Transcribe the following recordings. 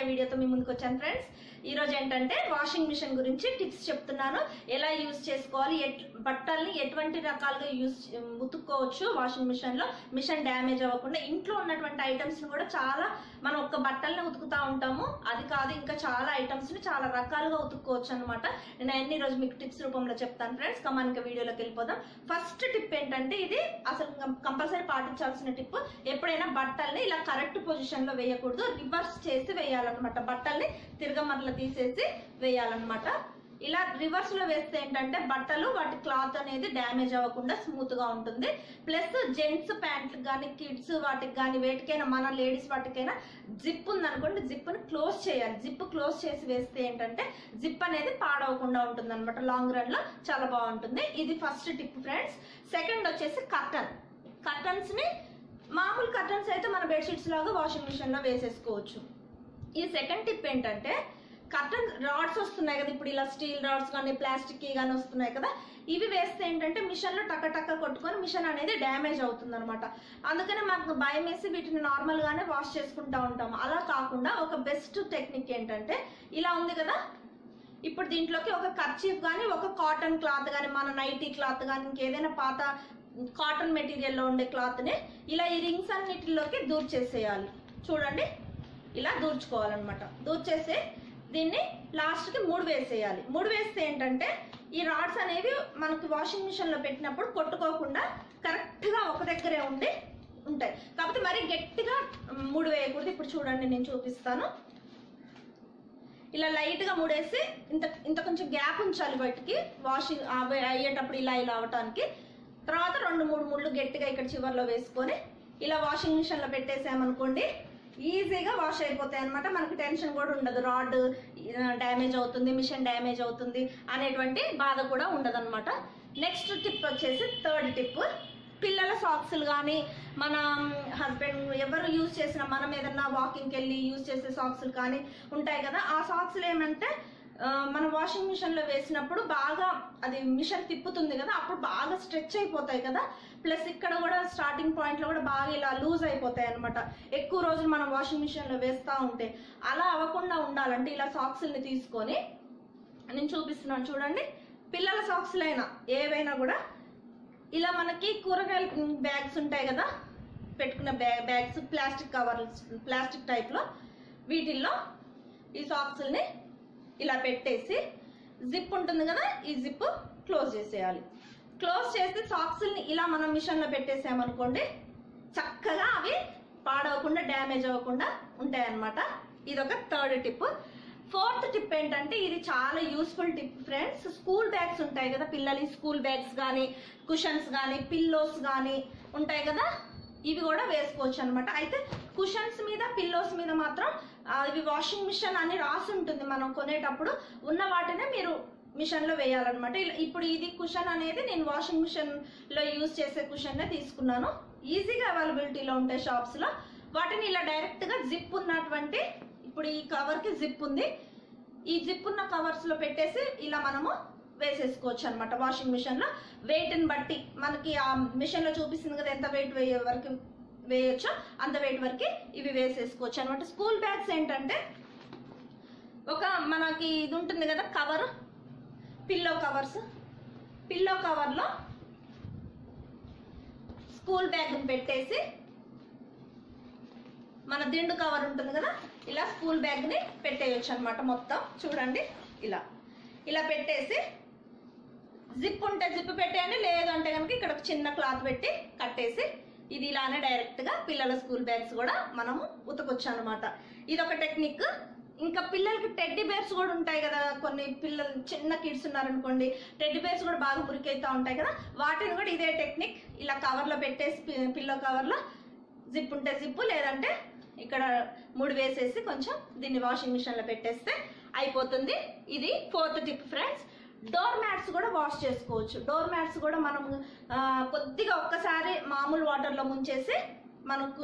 అయ్యే వీడియోతో మీ ముందుకు వచ్చాను ఫ్రెండ్స్ ఈ రోజు ఏంటంటే వాషింగ్ మిషన్ గురించి టిప్స్ చెప్తున్నాను. ఎలా యూజ్ చేసుకోవాలి ఎట్ బట్టల్ని ఎటువంటి రకాలుగా యూజ్ ఉతుక్కోవచ్చు వాషింగ్ మిషన్లో. మిషన్ డ్యామేజ్ అవ్వకుండా ఇంట్లో ఉన్నటువంటి ఐటమ్స్ని కూడా చాలా మనం ఒక్క బట్టల్ని ఉతుకుతా ఉంటాము. అది కాదు ఇంకా చాలా ఐటమ్స్ని చాలా రకాలుగా ఉతుక్కోవచ్చు అనమాట నేను అన్ని రోజు మీకు టిప్స్ రూపంలో చెప్తాను ఫ్రెండ్స్ కమానిక ఇంకా వీడియోలోకి వెళ్ళిపోదాం. ఫస్ట్ టిప్ ఏంటంటే ఇది అసలు కంపల్సరీ పాటించాల్సిన టిప్ ఎప్పుడైనా బట్టల్ని ఇలా కరెక్ట్ పొజిషన్లో వేయకూడదు. రివర్స్ చేసి వేయాలన్నమాట. బట్టల్ని తిరగమరల తీసేసి వేయాలన్నమాట. ఇలా రివర్స్లో వేస్తే ఏంటంటే బట్టలు వాటి క్లాత్ అనేది డ్యామేజ్ అవ్వకుండా స్మూత్గా ఉంటుంది. ప్లస్ జెంట్స్ ప్యాంట్లు కానీ కిడ్స్ వాటికి కానీ వేటికైనా మన లేడీస్ వాటికైనా జిప్ ఉందనుకోండి జిప్ని క్లోజ్ చేయాలి. జిప్ క్లోజ్ చేసి వేస్తే ఏంటంటే జిప్ అనేది పాడవకుండా ఉంటుంది అనమాట లాంగ్ రన్లో చాలా బాగుంటుంది. ఇది ఫస్ట్ టిప్ ఫ్రెండ్స్ సెకండ్ వచ్చేసి కర్టన్ కర్టన్స్ని మామూలు కర్టన్స్ అయితే మన బెడ్షీట్స్ లాగా వాషింగ్ మిషన్లో వేసేసుకోవచ్చు. ఈ సెకండ్ టిప్ ఏంటంటే కర్టన్ రాడ్స్ వస్తున్నాయి కదా ఇప్పుడు ఇలా స్టీల్ రాడ్స్ కానీ ప్లాస్టిక్ కానీ వస్తున్నాయి కదా ఇవి వేస్తే ఏంటంటే మిషన్లో టక్క టక్క కొట్టుకొని మిషన్ అనేది డ్యామేజ్ అవుతుంది అనమాట అందుకనే మాకు భయం వేసి వీటిని నార్మల్గానే వాష్ చేసుకుంటా ఉంటాము. అలా కాకుండా ఒక బెస్ట్ టెక్నిక్ ఏంటంటే ఇలా ఉంది కదా ఇప్పుడు దీంట్లోకి ఒక కర్చీఫ్ కానీ ఒక కాటన్ క్లాత్ కానీ మన నైటీ క్లాత్ కానీ ఇంకేదైనా పాత కాటన్ మెటీరియల్లో ఉండే క్లాత్ని ఇలా ఈ రింగ్స్ అన్నిటిలోకి దూర్చేసేయాలి. చూడండి ఇలా దూర్చుకోవాలన్నమాట. దూర్చేసి దీన్ని లాస్ట్కి మూడు వేసేయాలి మూడు వేస్తే ఏంటంటే ఈ రాడ్స్ అనేవి మనకి వాషింగ్ మిషన్లో పెట్టినప్పుడు కొట్టుకోకుండా కరెక్ట్గా ఒక దగ్గరే ఉండి ఉంటాయి. కాకపోతే మరి గట్టిగా మూడు వేయకూడదు. ఇప్పుడు చూడండి నేను చూపిస్తాను. ఇలా లైట్గా ఇంత ఇంత కొంచెం గ్యాప్ ఉంచాలి బయటికి వాషింగ్ అయ్యేటప్పుడు ఇలా ఇలా అవటానికి. తర్వాత రెండు మూడు ముళ్ళు గట్టిగా ఇక్కడ చివర్లో వేసుకొని ఇలా వాషింగ్ మిషన్లో పెట్టేసామనుకోండి ఈజీగా వాష్ అయిపోతాయి అనమాట మనకి టెన్షన్ కూడా ఉండదు. రాడ్ డ్యామేజ్ అవుతుంది మిషన్ డ్యామేజ్ అవుతుంది అనేటువంటి బాధ కూడా ఉండదు అనమాట నెక్స్ట్ టిప్ వచ్చేసి థర్డ్ టిప్ పిల్లల సాక్స్లు కానీ మన హస్బెండ్ ఎవరు యూజ్ చేసిన మనం ఏదన్నా వాకింగ్కి వెళ్ళి యూజ్ చేసే సాక్స్లు కానీ ఉంటాయి కదా ఆ సాక్స్లు ఏమంటే మనం మన వాషింగ్ మిషన్లో వేసినప్పుడు బాగా అది మిషన్ తిప్పుతుంది కదా అప్పుడు బాగా స్ట్రెచ్ అయిపోతాయి కదా. ప్లస్ ఇక్కడ కూడా స్టార్టింగ్ పాయింట్లో కూడా బాగా ఇలా లూజ్ అయిపోతాయి అనమాట ఎక్కువ రోజులు మనం వాషింగ్ మిషన్లో వేస్తూ ఉంటే అలా అవ్వకుండా ఉండాలంటే ఇలా సాక్స్ని తీసుకొని నేను చూపిస్తున్నాను చూడండి. పిల్లల సాక్స్లైనా ఏవైనా కూడా ఇలా మనకి కూరగాయల బ్యాగ్స్ ఉంటాయి కదా పెట్టుకున్న bag bags plastic covers plastic టైప్లో వీటిల్లో ఈ సాక్స్ని ఇలా పెట్టేసి జిప్ ఉంటుంది కదా ఈ జిప్ క్లోజ్ చేసేయాలి. క్లోజ్ చేసి సాక్స్ని ఇలా మనం మిషన్లో పెట్టేసామనుకోండి చక్కగా అవి పాడవకుండా డ్యామేజ్ అవ్వకుండా ఉంటాయి అనమాట ఇది ఒక థర్డ్ టిప్. ఫోర్త్ టిప్ ఏంటంటే ఇది చాలా useful tip friends. School bags ఉంటాయి కదా పిల్లలకి స్కూల్ బ్యాగ్స్ కానీ కుషన్స్ కానీ పిల్లోస్ కానీ ఉంటాయి కదా ఇవి కూడా వేసుకోవచ్చు అనమాట అయితే కుషన్స్ మీద పిల్లోస్ మీద మాత్రం ఇవి వాషింగ్ మిషన్ అని రాసి ఉంటుంది మనం కొనేటప్పుడు. ఉన్న వాటినే మీరు మిషన్లో వేయాలన్నమాట. ఇలా- ఇప్పుడు ఇది కుషన్ అనేది నేను వాషింగ్ మిషన్లో యూజ్ చేసే కుషన్ నే తీసుకున్నాను. ఈజీగా అవైలబిలిటీలో ఉంటాయి షాప్స్లో. వాటిని ఇలా డైరెక్ట్గా జిప్ ఉన్నటువంటి ఇప్పుడు ఈ కవర్కి జిప్ ఉంది. ఈ జిప్ ఉన్న కవర్స్లో పెట్టేసి ఇలా మనము వేసేసుకోవచ్చు అనమాట వాషింగ్ మిషన్లో. వెయిట్ని బట్టి మనకి ఆ మిషన్లో చూపిస్తుంది కదా ఎంత వెయిట్ వేయ వరకు వేయొచ్చో అంత వెయిట్ వరకు ఇవి వేసేసుకోవచ్చు అనమాట స్కూల్ బ్యాగ్స్ ఏంటంటే ఒక మనకి ఇది ఉంటుంది కదా కవర్. పిల్లో కవర్స్ పిల్లో కవర్లో స్కూల్ బ్యాగ్ పెట్టేసి మన దిండు కవర్ ఉంటుంది కదా ఇలా స్కూల్ బ్యాగ్ని పెట్టేయచ్చు అనమాట మొత్తం. చూడండి ఇలా. ఇలా పెట్టేసి జిప్ ఉంటే జిప్ పెట్టేయండి లేదంటే కనుక ఇక్కడ ఒక చిన్న క్లాత్ పెట్టి కట్టేసి ఇది ఇలానే డైరెక్ట్గా పిల్లల స్కూల్ బ్యాగ్స్ కూడా మనము ఉతకొచ్చు అనమాట ఇది ఒక టెక్నిక్. ఇంకా పిల్లలకి టెడ్డీ బేర్స్ కూడా ఉంటాయి కదా. కొన్ని పిల్లలు చిన్న కిడ్స్ ఉన్నారనుకోండి టెడ్డీ బేర్స్ కూడా బాగా మురికైతా ఉంటాయి కదా. వాటిని కూడా ఇదే టెక్నిక్ ఇలా కవర్లో పెట్టేసి పిల్లో కవర్లో జిప్ ఉంటే జిప్ లేదంటే ఇక్కడ ముడి వేసేసి కొంచెం దీన్ని వాషింగ్ మిషన్లో పెట్టేస్తే అయిపోతుంది. ఇది fourth tip friends door mats కూడా వాష్ చేసుకోవచ్చు. డోర్ మ్యాట్స్ కూడా మనం కొద్దిగా ఒక్కసారి మామూలు వాటర్లో ముంచేసి మనకు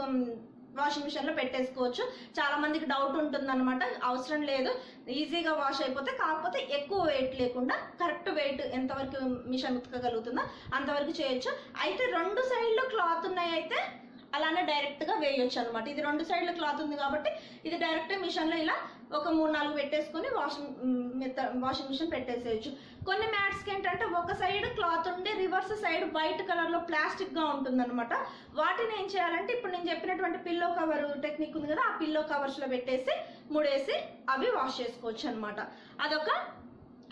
వాషింగ్ మిషన్లో పెట్టేసుకోవచ్చు. చాలా మందికి డౌట్ ఉంటుంది అనమాట అవసరం లేదు. ఈజీగా వాష్ అయిపోతే కాకపోతే ఎక్కువ వెయిట్ లేకుండా కరెక్ట్ వెయిట్ ఎంతవరకు మిషన్ ఉతకగలుగుతుందో అంతవరకు చేయొచ్చు. అయితే రెండు సైడ్లో క్లాత్ ఉన్నాయి అయితే అలానే డైరెక్ట్గా వేయొచ్చు అనమాట ఇది రెండు సైడ్ల క్లాత్ ఉంది కాబట్టి ఇది డైరెక్ట్ మిషన్లో ఇలా ఒక మూడు నాలుగు పెట్టేసుకొని వాషింగ్ మెత్త వాషింగ్ మిషన్ పెట్టేసేయచ్చు. కొన్ని మ్యాట్స్కి ఏంటంటే ఒక సైడ్ క్లాత్ ఉండి రివర్స్ సైడ్ వైట్ కలర్లో ప్లాస్టిక్గా ఉంటుందన్నమాట. వాటిని ఏం చేయాలంటే ఇప్పుడు నేను చెప్పినటువంటి పిల్లో కవర్ టెక్నిక్ ఉంది కదా ఆ పిల్లో కవర్స్లో పెట్టేసి ముడేసి అవి వాష్ చేసుకోవచ్చు అనమాట అదొక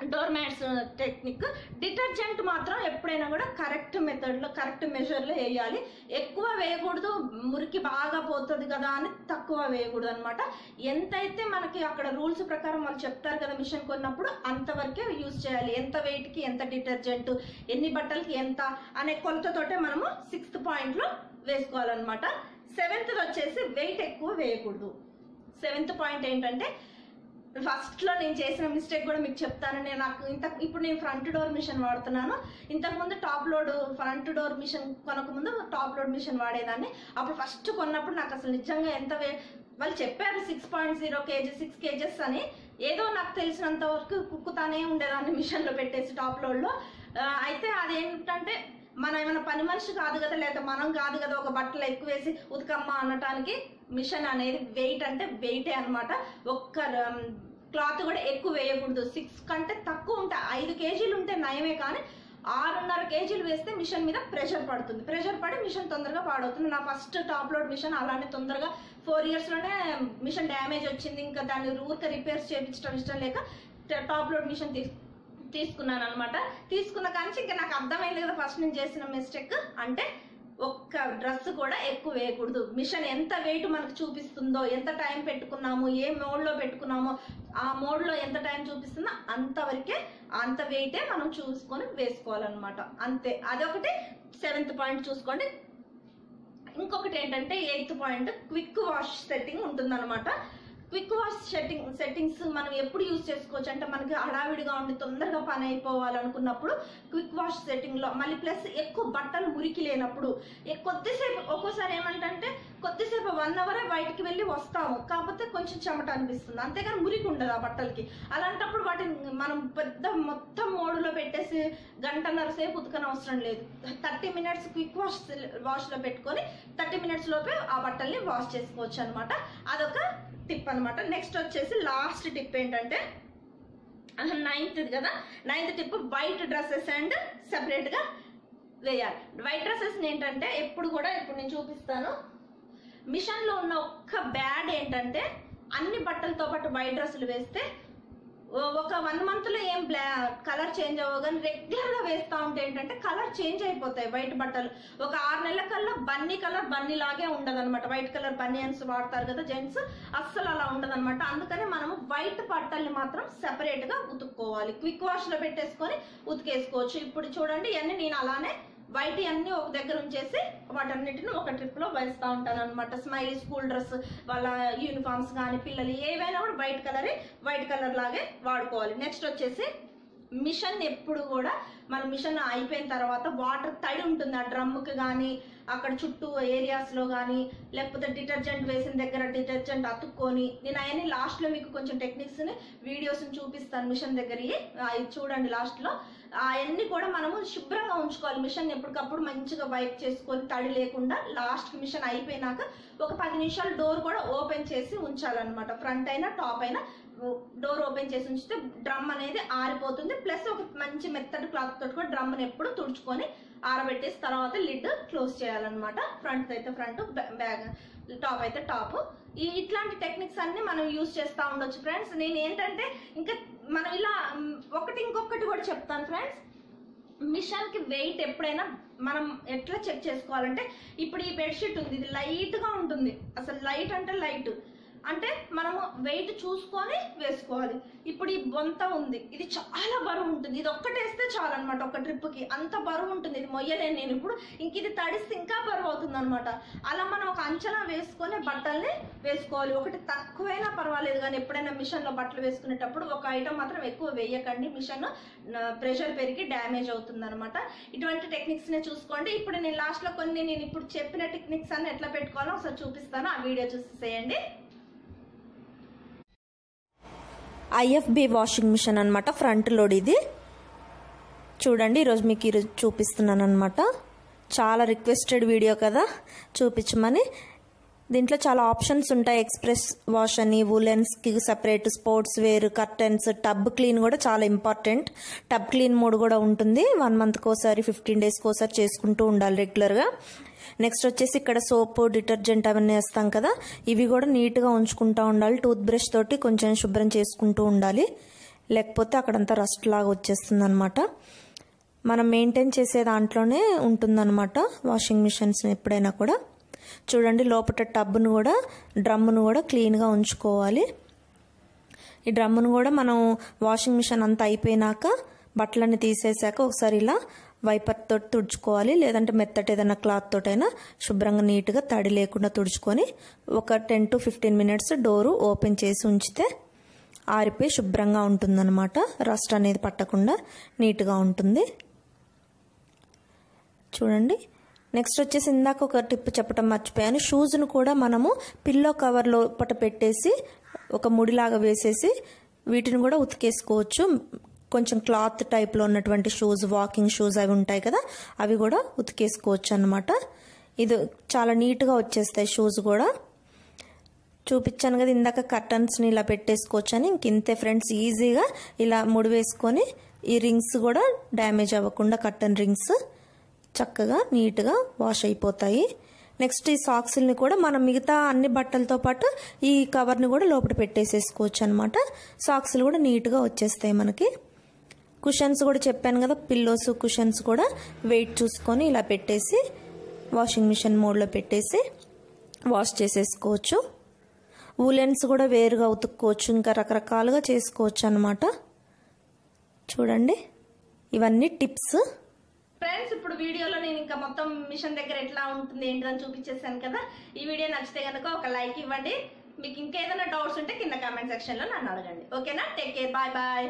డోర్ మ్యాట్స్ టెక్నిక్. డిటర్జెంట్ మాత్రం ఎప్పుడైనా కూడా కరెక్ట్ మెథడ్లో కరెక్ట్ మెజర్లో వేయాలి. ఎక్కువ వేయకూడదు మురికి బాగా పోతుంది కదా అని తక్కువ వేయకూడదు అనమాట ఎంతైతే మనకి అక్కడ రూల్స్ ప్రకారం వాళ్ళు చెప్తారు కదా మిషన్ కొన్నప్పుడు అంతవరకే యూజ్ చేయాలి. ఎంత వెయిట్కి ఎంత డిటర్జెంట్ ఎన్ని బట్టలకి ఎంత అనే కొలతతోటే మనము సిక్స్త్ పాయింట్లో వేసుకోవాలన్నమాట. సెవెంత్ వచ్చేసి వెయిట్ ఎక్కువ వేయకూడదు. సెవెంత్ పాయింట్ ఏంటంటే ఫస్ట్లో నేను చేసిన మిస్టేక్ కూడా మీకు చెప్తాను నేను నాకు ఇంత ఇప్పుడు నేను ఫ్రంట్ డోర్ మిషన్ వాడుతున్నాను. ఇంతకు ముందు top load front door machine కొనక ముందు టాప్ లోడ్ మిషన్ వాడేదాన్ని. అప్పుడు ఫస్ట్ కొన్నప్పుడు నాకు అసలు నిజంగా ఎంత వే- వాళ్ళు చెప్పారు six point zero KG six KGs అని. ఏదో నాకు తెలిసినంత వరకు కుక్కుతానే ఉండేదాన్ని మిషన్లో పెట్టేసి టాప్ లోడ్లో అయితే అదేంటంటే మనం ఏమైనా పని మనిషి కాదు కదా లేదా మనం కాదు కదా ఒక బట్టలు ఎక్కువ వేసి ఉతకమ్మ అనటానికి మిషన్ అనేది వెయిట్ అంటే వెయిటే అనమాట ఒక్క క్లాత్ కూడా ఎక్కువ వేయకూడదు. సిక్స్ కంటే తక్కువ ఉంటే ఐదు కేజీలు ఉంటే నయమే కానీ ఆరున్నర కేజీలు వేస్తే మిషన్ మీద ప్రెషర్ పడుతుంది. ప్రెషర్ పడి మిషన్ తొందరగా పాడవుతుంది. నా ఫస్ట్ టాప్ లోడ్ మిషన్ అలానే తొందరగా ఫోర్ ఇయర్స్లోనే మిషన్ డ్యామేజ్ వచ్చింది. ఇంకా దాన్ని ఊరికే రిపేర్స్ చేయించడం ఇష్టం లేక టాప్ లోడ్ మిషన్ తీసు తీసుకున్నాను అనమాట తీసుకున్న కానీ ఇంకా నాకు అర్థమైంది కదా ఫస్ట్ నేను చేసిన మిస్టేక్. అంటే ఒక్క డ్రెస్ కూడా ఎక్కువ వేయకూడదు. మిషన్ ఎంత వెయిట్ మనకు చూపిస్తుందో ఎంత టైం పెట్టుకున్నాము ఏ మోడ్లో పెట్టుకున్నామో ఆ మోడ్లో ఎంత టైం చూపిస్తుందో అంతవరకే అంత వెయిటే మనం చూసుకొని వేసుకోవాలన్నమాట. అంతే. అదొకటి. సెవెంత్ పాయింట్ చూసుకోండి. ఇంకొకటి ఏంటంటే eighth point quick wash setting ఉంటుందన్నమాట. క్విక్ వాష్ సెట్టింగ్ సెట్టింగ్స్ మనం ఎప్పుడు యూజ్ చేసుకోవచ్చు? అంటే మనకి హడావిడిగా ఉండి తొందరగా పని అయిపోవాలనుకున్నప్పుడు క్విక్ వాష్ సెట్టింగ్లో మళ్ళీ ప్లస్ ఎక్కువ బట్టలు మురికి లేనప్పుడు కొద్దిసేపు ఒక్కోసారి ఏమంటే కొద్దిసేపు వన్ అవరే బయటికి వెళ్ళి వస్తాము. కాకపోతే కొంచెం చెమట అనిపిస్తుంది. అంతేగాని మురికి ఉండదు ఆ బట్టలకి. అలాంటప్పుడు వాటిని మనం పెద్ద మొత్తం మోడులో పెట్టేసి గంటన్నర సేపు ఉతకన అవసరం లేదు థర్టీ మినిట్స్ క్విక్ వాష్ వాష్లో పెట్టుకొని థర్టీ మినిట్స్ లోపే ఆ బట్టల్ని వాష్ చేసుకోవచ్చు అనమాట అదొక టిప్ అనమాట నెక్స్ట్ వచ్చేసి లాస్ట్ టిప్ ఏంటంటే నైన్త్ కదా? Ninth tip white dresses and సపరేట్గా వేయాలి. వైట్ డ్రెస్సెస్ ఏంటంటే ఎప్పుడు కూడా ఇప్పుడు నేను చూపిస్తాను. మిషన్లో ఉన్న ఒక్క బ్యాడ్ ఏంటంటే అన్ని బట్టలతో పాటు వైట్ డ్రెస్సులు వేస్తే ఒక వన్ మంత్లో ఏం బ్లా కలర్ చేంజ్ అవ్వవు. కానీ రెగ్యులర్గా వేస్తా ఉంటే ఏంటంటే కలర్ చేంజ్ అయిపోతాయి వైట్ బట్టలు. ఒక ఆరు నెలల కల్లా బన్నీ కలర్ బన్నీ లాగే ఉండదు అనమాట వైట్ కలర్ బనియన్స్ వాడతారు కదా జెంట్స్ అస్సలు అలా ఉండదు అనమాట మనము వైట్ బట్టల్ని మాత్రం సెపరేట్గా ఉతుక్కోవాలి. క్విక్ వాష్లో పెట్టేసుకొని ఉతికేసుకోవచ్చు. ఇప్పుడు చూడండి ఇవన్నీ నేను అలానే వైట్ అన్ని ఒక దగ్గర ఉంచేసి వాటన్నిటిని ఒక ట్రిప్లో వేస్తా ఉంటాను అనమాట స్మైలీ స్కూల్ డ్రెస్ వాళ్ళ యూనిఫామ్స్ కానీ పిల్లలు ఏవైనా కూడా వైట్ కలర్ వైట్ కలర్ లాగే వాడుకోవాలి. నెక్స్ట్ వచ్చేసి మిషన్ ఎప్పుడు కూడా మన మిషన్ అయిపోయిన తర్వాత వాటర్ తడి ఉంటుంది. ఆ డ్రమ్కి కానీ అక్కడ చుట్టూ ఏరియాస్లో కానీ లేకపోతే డిటర్జెంట్ వేసిన దగ్గర డిటర్జెంట్ అతుక్కొని నేను అవన్నీ లాస్ట్లో మీకు కొంచెం టెక్నిక్స్ని వీడియోస్ని చూపిస్తాను మిషన్ దగ్గర అవి చూడండి లాస్ట్లో అవన్నీ కూడా మనము శుభ్రంగా ఉంచుకోవాలి. మిషన్ ఎప్పటికప్పుడు మంచిగా వైప్ చేసుకొని తడి లేకుండా లాస్ట్ మిషన్ అయిపోయినాక ఒక పది నిమిషాలు డోర్ కూడా ఓపెన్ చేసి ఉంచాలన్నమాట. ఫ్రంట్ అయినా టాప్ అయినా డోర్ ఓపెన్ చేసి ఉంచితే డ్రమ్ అనేది ఆరిపోతుంది. ప్లస్ ఒక మంచి మెత్తటి క్లాత్ తోటి కూడా డ్రమ్ని ఎప్పుడు తుడుచుకొని ఆరబెట్టేసి తర్వాత లిడ్ క్లోజ్ చేయాలన్నమాట. ఫ్రంట్ అయితే ఫ్రంట్ బ్యాగ్ టాప్ అయితే టాప్. ఈ ఇట్లాంటి టెక్నిక్స్ అన్ని మనం యూజ్ చేస్తూ ఉండొచ్చు ఫ్రెండ్స్. నేను ఏంటంటే ఇంకా మనం ఇలా ఒకటి ఇంకొకటి కూడా చెప్తాను ఫ్రెండ్స్. మిషన్కి వెయిట్ ఎప్పుడైనా మనం ఎట్లా చెక్ చేసుకోవాలంటే ఇప్పుడు ఈ బెడ్షీట్ ఉంది ఇది లైట్గా ఉంటుంది. అసలు లైట్ అంటే లైట్ అంటే మనము వెయిట్ చూసుకొని వేసుకోవాలి. ఇప్పుడు ఈ బొంత ఉంది. ఇది చాలా బరువు ఉంటుంది. ఇది ఒక్కటి వేస్తే చాలు అనమాట ఒక ట్రిప్కి అంత బరువు ఉంటుంది. ఇది మొయ్యలేను నేను ఇప్పుడు. ఇంక ఇది తడిస్తే ఇంకా బరువు అవుతుంది అనమాట అలా మనం ఒక అంచనా వేసుకొని బట్టల్ని వేసుకోవాలి. ఒకటి తక్కువైనా పర్వాలేదు. కానీ ఎప్పుడైనా మిషన్లో బట్టలు వేసుకునేటప్పుడు ఒక ఐటమ్ మాత్రం ఎక్కువ వేయకండి. మిషన్ ప్రెషర్ పెరిగి డ్యామేజ్ అవుతుంది అనమాట ఇటువంటి టెక్నిక్స్ నే చూసుకోండి. ఇప్పుడు నేను లాస్ట్లో కొన్ని నేను ఇప్పుడు చెప్పిన టెక్నిక్స్ అన్ని ఎట్లా పెట్టుకోవాలో ఒకసారి చూపిస్తాను. ఆ వీడియో చూసి చేయండి. ఐఎఫ్బి వాషింగ్ మిషన్ అనమాట ఫ్రంట్ లోడ్ ఇది. చూడండి ఈరోజు మీకు ఈరోజు చూపిస్తున్నాను అనమాట చాలా రిక్వెస్టెడ్ వీడియో కదా చూపించమని. దీంట్లో చాలా ఆప్షన్స్ ఉంటాయి ఎక్స్ప్రెస్ వాష్ అని వులెన్స్కి separate sports wear curtains tub clean కూడా చాలా ఇంపార్టెంట్. టబ్ క్లీన్ మోడ్ కూడా ఉంటుంది వన్ మంత్కి ఒకసారి ఫిఫ్టీన్ డేస్కి ఒకసారి చేసుకుంటూ ఉండాలి రెగ్యులర్గా. నెక్స్ట్ వచ్చేసి ఇక్కడ సోపు డిటర్జెంట్ అవన్నీ వేస్తాం కదా. ఇవి కూడా నీట్గా ఉంచుకుంటూ ఉండాలి. టూత్ బ్రష్ తోటి కొంచెం శుభ్రం చేసుకుంటూ ఉండాలి. లేకపోతే అక్కడంతా రస్ట్ లాగా వచ్చేస్తుంది అనమాట మనం మెయింటైన్ చేసే దాంట్లోనే ఉంటుందన్నమాట వాషింగ్ మిషన్స్ ఎప్పుడైనా కూడా. చూడండి లోపల టబ్ను కూడా డ్రమ్మును కూడా క్లీన్గా ఉంచుకోవాలి. ఈ డ్రమ్మును కూడా మనం వాషింగ్ మిషన్ అంతా అయిపోయినాక బట్టలన్నీ తీసేసాక ఒకసారి ఇలా వైపర్ తోటి తుడుచుకోవాలి లేదంటే మెత్తటి ఏదైనా క్లాత్ తోటైనా శుభ్రంగా నీట్గా తడి లేకుండా తుడుచుకొని ఒక ten to fifteen minutes door open చేసి ఉంచితే ఆరిపోయి శుభ్రంగా ఉంటుందన్నమాట. రస్ట్ అనేది పట్టకుండా నీట్గా ఉంటుంది. చూడండి. నెక్స్ట్ వచ్చేసి ఇందాక ఒక టిప్ చెప్పడం మర్చిపోయాను. షూస్ను కూడా మనము పిల్లో కవర్ లోపట పెట్టేసి ఒక ముడిలాగా వేసేసి వీటిని కూడా ఉతికేసుకోవచ్చు. కొంచెం క్లాత్ టైప్లో ఉన్నటువంటి షూస్ వాకింగ్ షూస్ అవి ఉంటాయి కదా అవి కూడా ఉతికేసుకోవచ్చు అనమాట ఇది చాలా నీట్గా వచ్చేస్తాయి షూస్ కూడా. చూపించాను కదా ఇందాక కర్టన్స్ని ఇలా పెట్టేసుకోవచ్చు అని ఇంక ఇంతే ఫ్రెండ్స్ ఈజీగా ఇలా ముడి వేసుకొని ఈ రింగ్స్ కూడా డ్యామేజ్ అవ్వకుండా కర్టన్ రింగ్స్ చక్కగా నీట్గా వాష్ అయిపోతాయి. నెక్స్ట్ ఈ సాక్స్ని కూడా మనం మిగతా అన్ని బట్టలతో పాటు ఈ కవర్ని కూడా లోపల పెట్టేసేసుకోవచ్చు అనమాట సాక్స్లు కూడా నీట్గా వచ్చేస్తాయి మనకి. కుషన్స్ కూడా చెప్పాను కదా పిల్లోస్ కుషన్స్ కూడా వెయిట్ చూసుకొని ఇలా పెట్టేసి వాషింగ్ మిషన్ మోడ్లో పెట్టేసి వాష్ చేసేసుకోవచ్చు. వూలెన్స్ కూడా వేరుగా ఉతుక్కోవచ్చు ఇంకా రకరకాలుగా చేసుకోవచ్చు అనమాట చూడండి ఇవన్నీ టిప్స్ ఫ్రెండ్స్ ఇప్పుడు వీడియోలో నేను ఇంకా మొత్తం మిషన్ దగ్గర ఎట్లా ఉంటుంది ఏంటిదని చూపించేసాను కదా. ఈ వీడియో నచ్చితే కనుక ఒక లైక్ ఇవ్వండి. మీకు ఇంకేదైనా డౌట్స్ ఉంటే కింద కామెంట్ సెక్షన్లో నన్ను అడగండి. ఓకేనా టేక్ కేర్ బాయ్ బాయ్